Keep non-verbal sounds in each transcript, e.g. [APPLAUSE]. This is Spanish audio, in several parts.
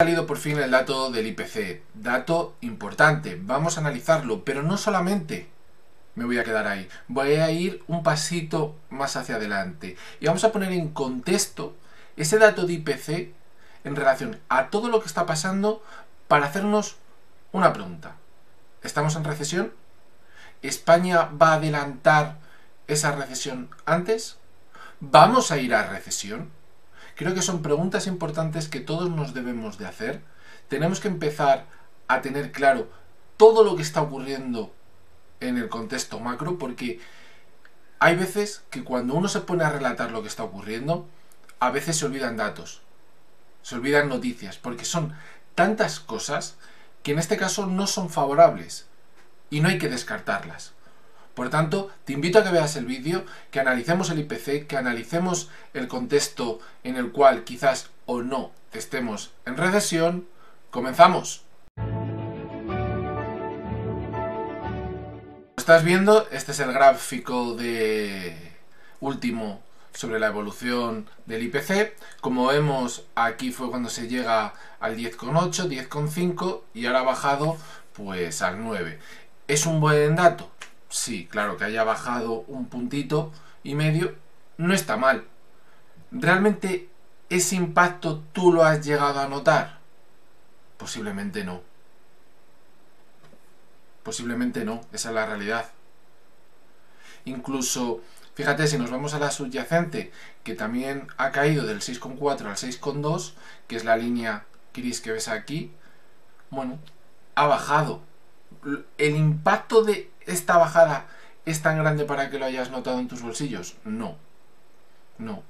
Ha salido por fin el dato del IPC, dato importante, vamos a analizarlo, pero no solamente me voy a quedar ahí, voy a ir un pasito más hacia adelante y vamos a poner en contexto ese dato de IPC en relación a todo lo que está pasando para hacernos una pregunta. ¿Estamos en recesión? ¿España va a adelantar esa recesión antes? ¿Vamos a ir a recesión? Creo que son preguntas importantes que todos nos debemos de hacer. Tenemos que empezar a tener claro todo lo que está ocurriendo en el contexto macro porque hay veces que cuando uno se pone a relatar lo que está ocurriendo, a veces se olvidan datos, se olvidan noticias, porque son tantas cosas que en este caso no son favorables y no hay que descartarlas. Por tanto, te invito a que veas el vídeo, que analicemos el IPC, que analicemos el contexto en el cual quizás o no estemos en recesión. ¡Comenzamos! estás viendo, este es el gráfico de último sobre la evolución del IPC. Como vemos, aquí fue cuando se llega al 10,8, 10,5 y ahora ha bajado pues al 9. ¿Es un buen dato? Sí, claro que haya bajado un puntito y medio, no está mal. ¿Realmente ese impacto tú lo has llegado a notar? Posiblemente no. Posiblemente no, esa es la realidad. Incluso, fíjate, si nos vamos a la subyacente, que también ha caído del 6,4 al 6,2, que es la línea gris que ves aquí, bueno, ha bajado. ¿El impacto de esta bajada es tan grande para que lo hayas notado en tus bolsillos? No. No.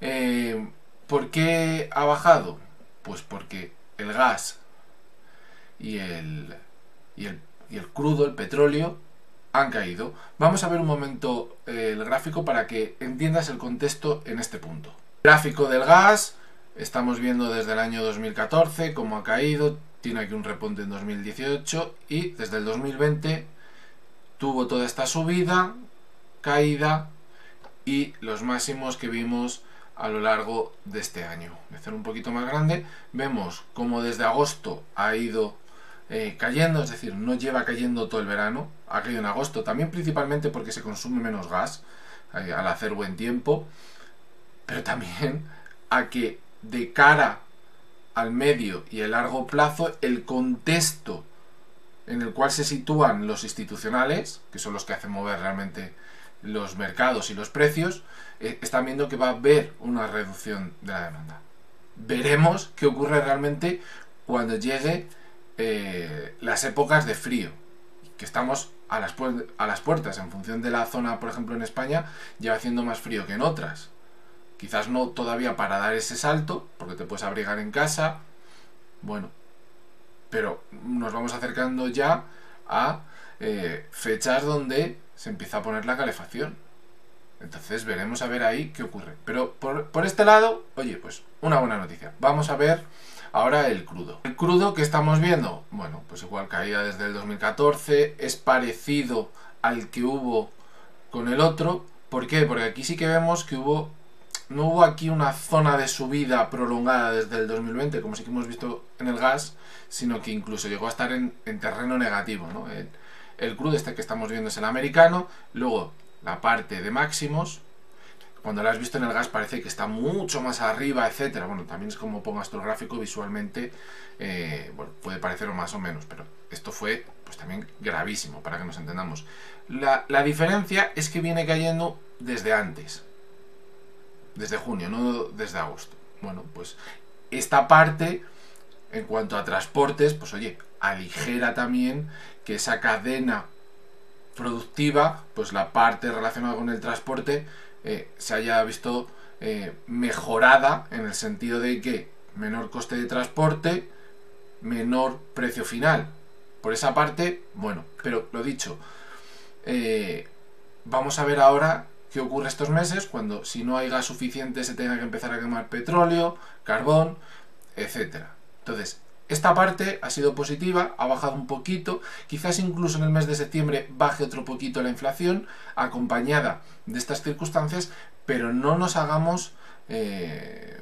Eh, ¿Por qué ha bajado? Pues porque el gas y el, y el y el crudo, el petróleo, han caído. Vamos a ver un momento eh, el gráfico para que entiendas el contexto en este punto. Gráfico del gas, estamos viendo desde el año 2014 cómo ha caído, tiene aquí un repunte en 2018 y desde el 2020 tuvo toda esta subida, caída y los máximos que vimos a lo largo de este año. Voy a hacer un poquito más grande, vemos cómo desde agosto ha ido eh, cayendo, es decir, no lleva cayendo todo el verano, ha caído en agosto, también principalmente porque se consume menos gas eh, al hacer buen tiempo, pero también a que de cara al medio y el largo plazo, el contexto en el cual se sitúan los institucionales, que son los que hacen mover realmente los mercados y los precios, eh, están viendo que va a haber una reducción de la demanda. Veremos qué ocurre realmente cuando llegue eh, las épocas de frío, que estamos a las, a las puertas, en función de la zona, por ejemplo en España, lleva haciendo más frío que en otras. Quizás no todavía para dar ese salto, porque te puedes abrigar en casa, bueno, pero nos vamos acercando ya a eh, fechas donde se empieza a poner la calefacción. Entonces veremos a ver ahí qué ocurre. Pero por, por este lado, oye, pues una buena noticia. Vamos a ver Ahora el crudo. El crudo que estamos viendo, bueno, pues igual caída desde el 2014, es parecido al que hubo con el otro. ¿Por qué? Porque aquí sí que vemos que hubo no hubo aquí una zona de subida prolongada desde el 2020, como sí que hemos visto en el gas, sino que incluso llegó a estar en, terreno negativo. ¿no? El, crudo este que estamos viendo es el americano, luego la parte de máximos, cuando lo has visto en el gas parece que está mucho más arriba, etcétera. Bueno, también es como pongas tu gráfico visualmente, eh, bueno, puede parecer más o menos, pero esto fue pues también gravísimo, para que nos entendamos. La, la diferencia es que viene cayendo desde antes, desde junio, no desde agosto. Bueno, pues esta parte, en cuanto a transportes, pues oye, aligera también que esa cadena productiva, pues la parte relacionada con el transporte, eh, se haya visto eh, mejorada en el sentido de que menor coste de transporte, menor precio final. Por esa parte, bueno, pero lo dicho, eh, vamos a ver ahora qué ocurre estos meses cuando si no hay gas suficiente se tenga que empezar a quemar petróleo, carbón, etcétera. Entonces, esta parte ha sido positiva, ha bajado un poquito, quizás incluso en el mes de septiembre baje otro poquito la inflación, acompañada de estas circunstancias, pero no nos hagamos eh,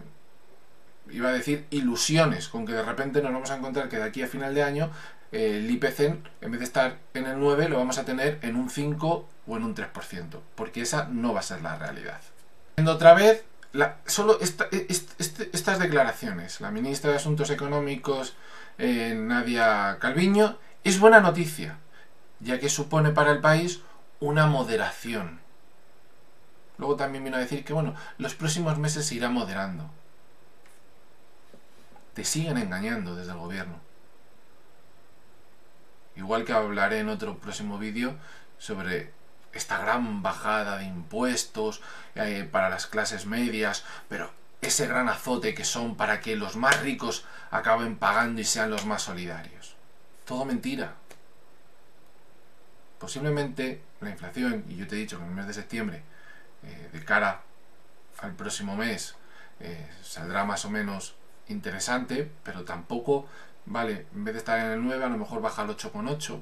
iba a decir ilusiones, con que de repente nos vamos a encontrar que de aquí a final de año el IPC, en vez de estar en el 9, lo vamos a tener en un 5 o en un 3%, porque esa no va a ser la realidad. Viendo otra vez, la, solo e, este, estas declaraciones, la ministra de Asuntos Económicos, eh, Nadia Calviño, es buena noticia, ya que supone para el país una moderación. Luego también vino a decir que, bueno, los próximos meses se irá moderando. Te siguen engañando desde el gobierno. Igual que hablaré en otro próximo vídeo sobre esta gran bajada de impuestos eh, para las clases medias, pero ese gran azote que son para que los más ricos acaben pagando y sean los más solidarios. Todo mentira. Posiblemente la inflación, y yo te he dicho que en el mes de septiembre, eh, de cara al próximo mes, eh, saldrá más o menos interesante, pero tampoco vale, en vez de estar en el 9, a lo mejor baja al 8,8.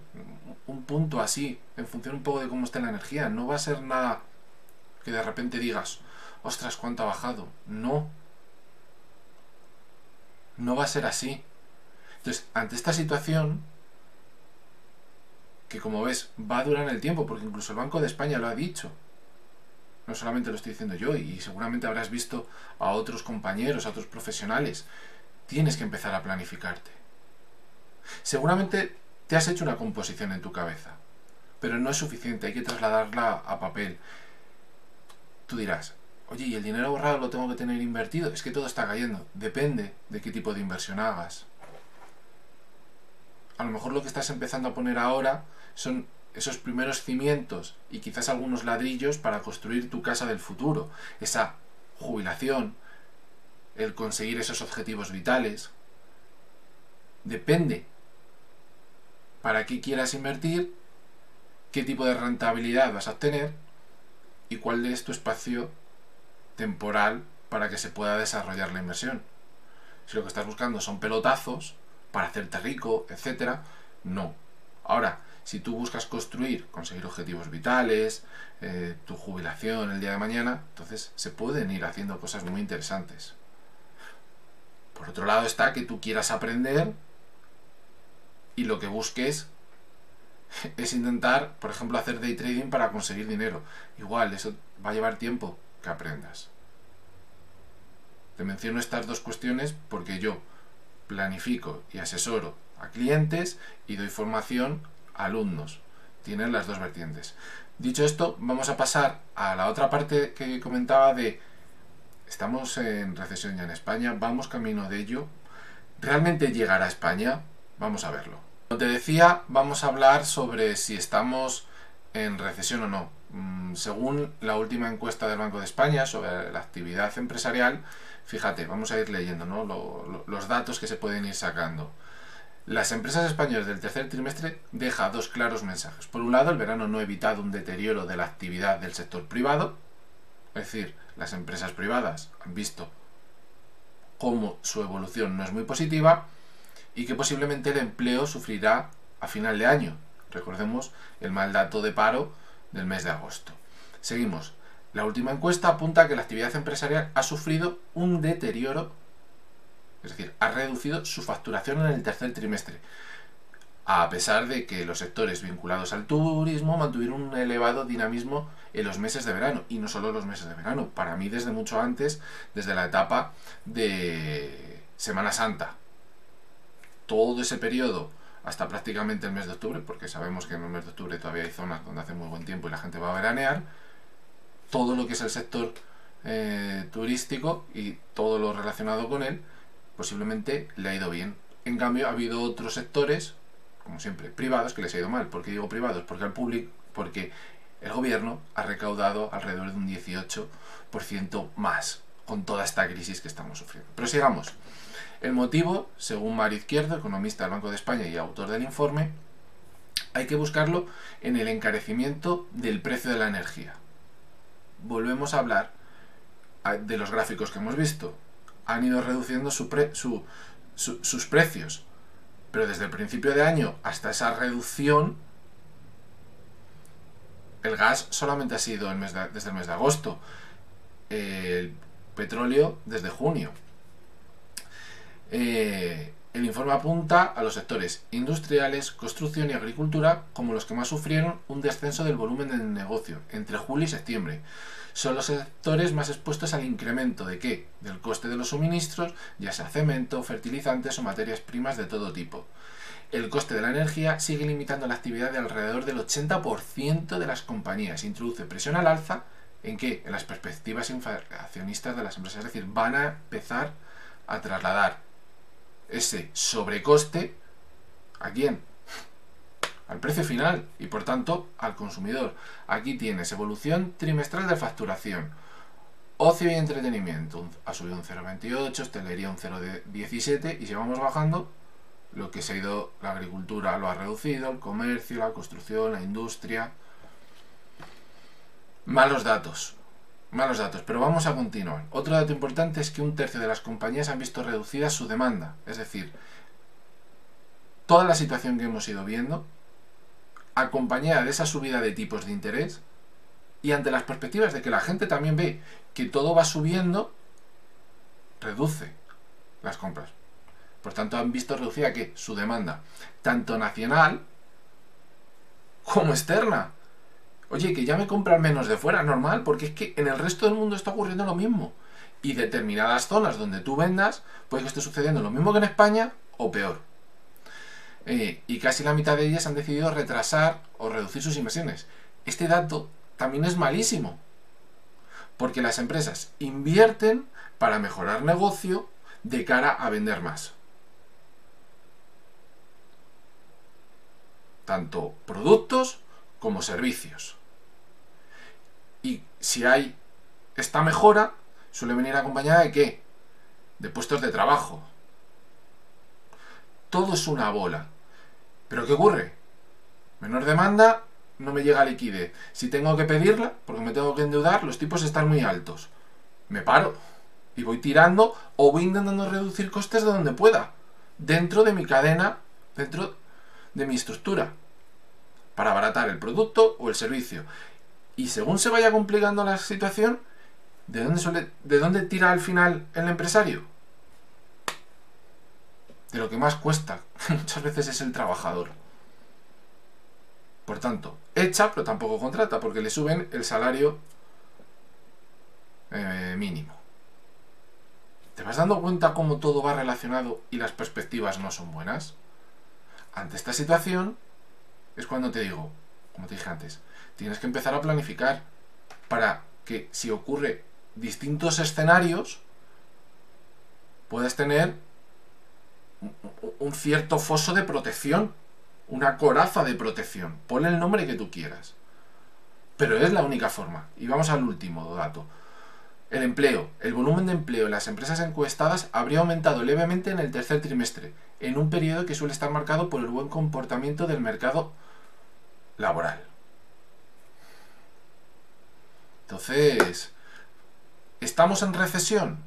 Un punto así, en función un poco de cómo esté la energía. No va a ser nada que de repente digas, ostras, cuánto ha bajado. No. No va a ser así. Entonces, ante esta situación, que como ves, va a durar el tiempo, porque incluso el Banco de España lo ha dicho. No solamente lo estoy diciendo yo, y seguramente habrás visto a otros compañeros, a otros profesionales. Tienes que empezar a planificarte. Seguramente te has hecho una composición en tu cabeza, pero no es suficiente, hay que trasladarla a papel. Tú dirás, oye, ¿y el dinero ahorrado lo tengo que tener invertido? Es que todo está cayendo. Depende de qué tipo de inversión hagas. A lo mejor lo que estás empezando a poner ahora son esos primeros cimientos y quizás algunos ladrillos para construir tu casa del futuro, esa jubilación, el conseguir esos objetivos vitales. Depende para qué quieras invertir, qué tipo de rentabilidad vas a obtener y cuál es tu espacio temporal para que se pueda desarrollar la inversión. Si lo que estás buscando son pelotazos para hacerte rico, etcétera, no. Ahora, si tú buscas construir, conseguir objetivos vitales, eh, tu jubilación el día de mañana, entonces se pueden ir haciendo cosas muy interesantes. Por otro lado está que tú quieras aprender y lo que busques es intentar, por ejemplo, hacer day trading para conseguir dinero. Igual, eso va a llevar tiempo que aprendas. Te menciono estas dos cuestiones porque yo planifico y asesoro a clientes y doy formación alumnos. Tienen las dos vertientes. Dicho esto, vamos a pasar a la otra parte que comentaba de estamos en recesión ya en España, vamos camino de ello. ¿Realmente llegará a España? Vamos a verlo. Como te decía, vamos a hablar sobre si estamos en recesión o no. Mm, según la última encuesta del Banco de España sobre la actividad empresarial, fíjate, vamos a ir leyendo los datos que se pueden ir sacando. Las empresas españolas del tercer trimestre deja dos claros mensajes. Por un lado, el verano no ha evitado un deterioro de la actividad del sector privado, es decir, las empresas privadas han visto cómo su evolución no es muy positiva, y que posiblemente el empleo sufrirá a final de año. Recordemos el mal dato de paro del mes de agosto. Seguimos. La última encuesta apunta que la actividad empresarial ha sufrido un deterioro, es decir, ha reducido su facturación en el tercer trimestre, a pesar de que los sectores vinculados al turismo mantuvieron un elevado dinamismo en los meses de verano, y no solo los meses de verano, para mí desde mucho antes, desde la etapa de Semana Santa, todo ese periodo hasta prácticamente el mes de octubre, porque sabemos que en el mes de octubre todavía hay zonas donde hace muy buen tiempo y la gente va a veranear, todo lo que es el sector eh, turístico y todo lo relacionado con él, posiblemente le ha ido bien. En cambio, ha habido otros sectores, como siempre, privados, que les ha ido mal. ¿Por qué digo privados? Porque al público, porque el gobierno ha recaudado alrededor de un 18% más con toda esta crisis que estamos sufriendo. Pero sigamos. El motivo, según Mario Izquierdo, economista del Banco de España y autor del informe, hay que buscarlo en el encarecimiento del precio de la energía. Volvemos a hablar de los gráficos que hemos visto. Han ido reduciendo sus precios, pero desde el principio de año hasta esa reducción, el gas solamente ha sido desde el mes de agosto, el petróleo desde junio. Eh, el informe apunta a los sectores industriales, construcción y agricultura como los que más sufrieron un descenso del volumen del negocio entre julio y septiembre. Son los sectores más expuestos al incremento de qué? Del coste de los suministros, ya sea cemento, fertilizantes o materias primas de todo tipo. El coste de la energía sigue limitando la actividad de alrededor del 80% de las compañías. Introduce presión al alza en qué? En las perspectivas inflacionistas de las empresas. Es decir, van a empezar a trasladar ese sobrecoste a quién? Al precio final y por tanto al consumidor. Aquí tienes evolución trimestral de facturación. Ocio y entretenimiento ha subido un 0,28, hostelería un 0,17 y si vamos bajando, lo que se ha ido, la agricultura lo ha reducido, el comercio, la construcción, la industria. Malos datos malos datos, pero vamos a continuar. Otro dato importante es que un tercio de las compañías han visto reducida su demanda, es decir, toda la situación que hemos ido viendo, acompañada de esa subida de tipos de interés, y ante las perspectivas de que la gente también ve que todo va subiendo, reduce las compras. Por tanto, han visto reducida que su demanda, tanto nacional como externa. Oye, que ya me compran menos de fuera, normal, porque es que en el resto del mundo está ocurriendo lo mismo. Y determinadas zonas donde tú vendas, puede que esté sucediendo lo mismo que en España o peor. Eh, y casi la mitad de ellas han decidido retrasar o reducir sus inversiones. Este dato también es malísimo. Porque las empresas invierten para mejorar negocio de cara a vender más. Tanto productos como servicios. Si hay esta mejora, suele venir acompañada de qué? De puestos de trabajo. Todo es una bola. ¿Pero qué ocurre? Menor demanda, no me llega liquidez. Si tengo que pedirla, porque me tengo que endeudar, los tipos están muy altos. Me paro y voy tirando o voy intentando reducir costes de donde pueda, dentro de mi cadena, dentro de mi estructura, para abaratar el producto o el servicio. Y según se vaya complicando la situación, ¿de dónde, suele, ¿de dónde tira al final el empresario? De lo que más cuesta, [LAUGHS] muchas veces es el trabajador. Por tanto, echa, pero tampoco contrata, porque le suben el salario eh, mínimo. ¿Te vas dando cuenta cómo todo va relacionado y las perspectivas no son buenas? Ante esta situación es cuando te digo, como te dije antes, tienes que empezar a planificar para que si ocurre distintos escenarios, puedas tener un cierto foso de protección, una coraza de protección. Ponle el nombre que tú quieras. Pero es la única forma. Y vamos al último dato. El empleo. El volumen de empleo en las empresas encuestadas habría aumentado levemente en el tercer trimestre, en un periodo que suele estar marcado por el buen comportamiento del mercado laboral. Entonces, ¿estamos en recesión?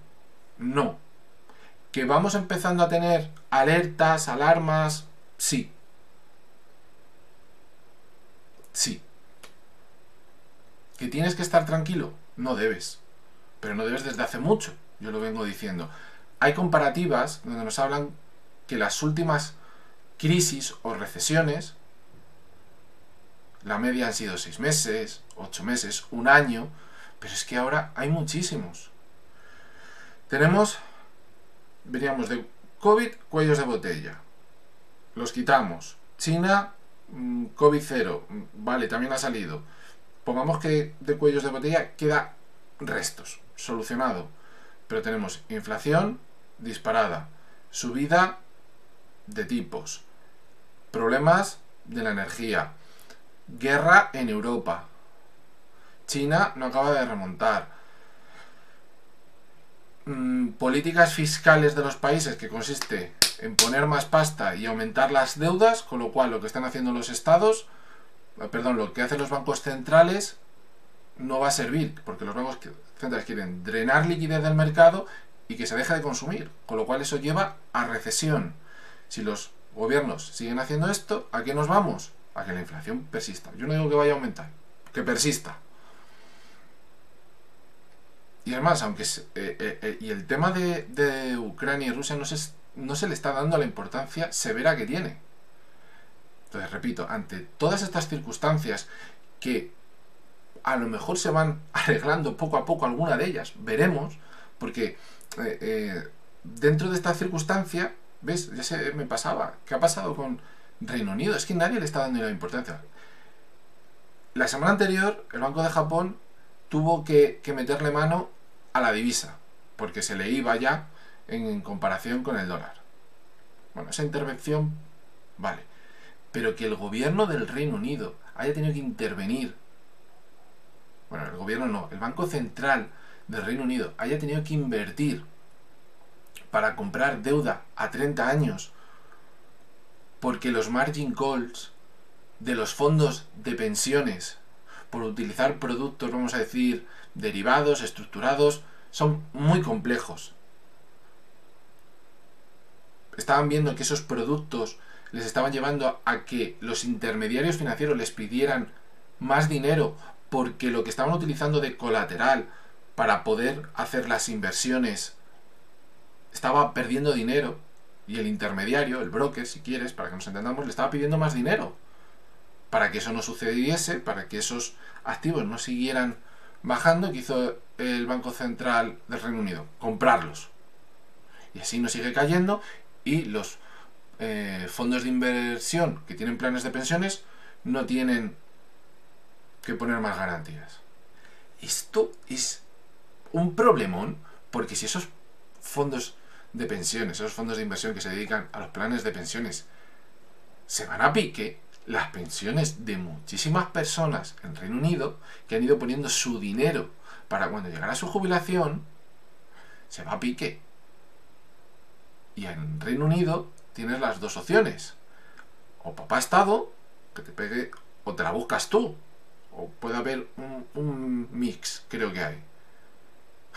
No. ¿Que vamos empezando a tener alertas, alarmas? Sí. Sí. ¿Que tienes que estar tranquilo? No debes. Pero no debes desde hace mucho. Yo lo vengo diciendo. Hay comparativas donde nos hablan que las últimas crisis o recesiones la media han sido seis meses, ocho meses, un año, pero es que ahora hay muchísimos. Tenemos, veníamos de COVID, cuellos de botella. Los quitamos. China, mm, COVID cero. Mm, vale, también ha salido. Pongamos que de cuellos de botella queda restos. Solucionado. Pero tenemos inflación disparada. Subida de tipos. Problemas de la energía Guerra en Europa. China no acaba de remontar. Mm, políticas fiscales de los países que consiste en poner más pasta y aumentar las deudas, con lo cual lo que están haciendo los estados, eh, perdón, lo que hacen los bancos centrales no va a servir, porque los bancos centrales quieren drenar liquidez del mercado y que se deje de consumir, con lo cual eso lleva a recesión. Si los gobiernos siguen haciendo esto, ¿a qué nos vamos? A que la inflación persista. Yo no digo que vaya a aumentar, que persista. Y además, aunque eh, eh, eh, y el tema de, Ucrania y Rusia no se no se le está dando la importancia severa que tiene. Entonces, repito, ante todas estas circunstancias que a lo mejor se van [LAUGHS] arreglando poco a poco alguna de ellas, veremos, porque eh, dentro de esta circunstancia, ¿ves? Ya se me pasaba. ¿Qué ha pasado con Reino Unido? Es que nadie le está dando la importancia. La semana anterior, el Banco de Japón tuvo que, meterle mano a la divisa, porque se le iba ya en comparación con el dólar. Bueno, esa intervención, vale. Pero que el gobierno del Reino Unido haya tenido que intervenir, bueno, el gobierno no, el Banco Central del Reino Unido haya tenido que invertir para comprar deuda a 30 años porque los margin calls de los fondos de pensiones por utilizar productos, vamos a decir, derivados, estructurados, son muy complejos. Estaban viendo que esos productos les estaban llevando a que los intermediarios financieros les pidieran más dinero porque lo que estaban utilizando de colateral para poder hacer las inversiones estaba perdiendo dinero y el intermediario, el broker, si quieres, para que nos entendamos, le estaba pidiendo más dinero para que eso no sucediese, para que esos activos no siguieran bajando, que hizo el Banco Central del Reino Unido? Comprarlos. Y así no sigue cayendo y los eh, fondos de inversión que tienen planes de pensiones no tienen que poner más garantías. Esto es un problemón porque si esos fondos de pensiones, esos fondos de inversión que se dedican a los planes de pensiones, se van a pique, las pensiones de muchísimas personas en Reino Unido que han ido poniendo su dinero para cuando llegara su jubilación, se va a pique. Y en Reino Unido tienes las dos opciones. O papá Estado, que te pegue, o te la buscas tú. O puede haber un, mix, creo que hay.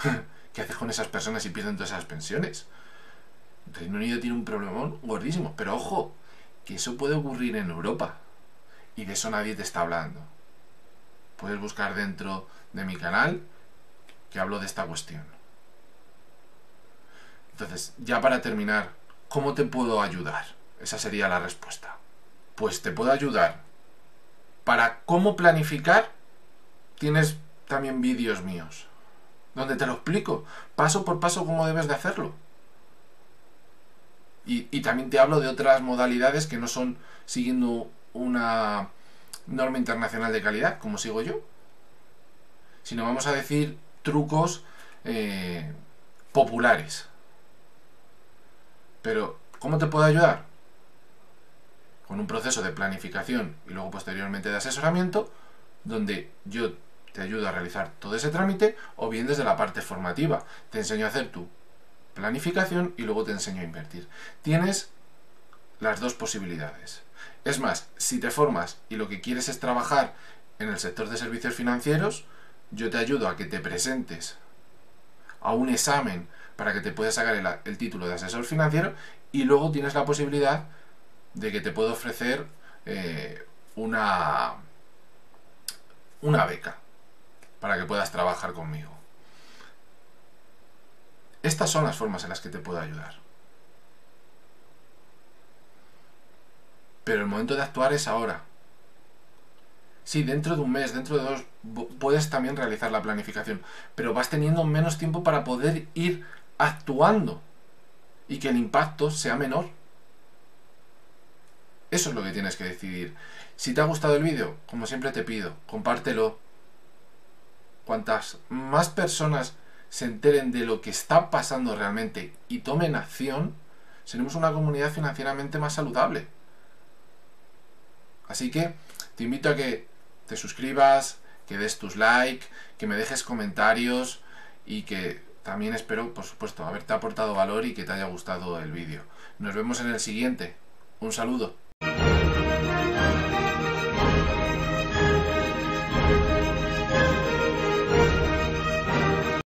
[LAUGHS] ¿Qué haces con esas personas si pierden todas esas pensiones? Reino Unido tiene un problemón gordísimo. Pero ojo, que eso puede ocurrir en Europa. Y de eso nadie te está hablando. Puedes buscar dentro de mi canal que hablo de esta cuestión. Entonces, ya para terminar, ¿cómo te puedo ayudar? Esa sería la respuesta. Pues te puedo ayudar. Para cómo planificar, tienes también vídeos míos, donde te lo explico, paso por paso, cómo debes de hacerlo. Y, también te hablo de otras modalidades que no son siguiendo una norma internacional de calidad, como sigo yo, sino vamos a decir trucos eh, populares. Pero, ¿cómo te puedo ayudar? Con un proceso de planificación y luego posteriormente de asesoramiento, donde yo te ayudo a realizar todo ese trámite, o bien desde la parte formativa. Te enseño a hacer tu planificación y luego te enseño a invertir. Tienes las dos posibilidades. Es más, si te formas y lo que quieres es trabajar en el sector de servicios financieros, yo te ayudo a que te presentes a un examen para que te puedas sacar el, título de asesor financiero y luego tienes la posibilidad de que te puedo ofrecer eh, una, una beca para que puedas trabajar conmigo. Estas son las formas en las que te puedo ayudar. Pero el momento de actuar es ahora. Sí, dentro de un mes, dentro de dos, puedes también realizar la planificación, pero vas teniendo menos tiempo para poder ir actuando y que el impacto sea menor. Eso es lo que tienes que decidir. Si te ha gustado el vídeo, como siempre te pido, compártelo. Cuantas más personas se enteren de lo que está pasando realmente y tomen acción, seremos una comunidad financieramente más saludable. Así que te invito a que te suscribas, que des tus likes, que me dejes comentarios y que también espero, por supuesto, haberte aportado valor y que te haya gustado el vídeo. Nos vemos en el siguiente. Un saludo.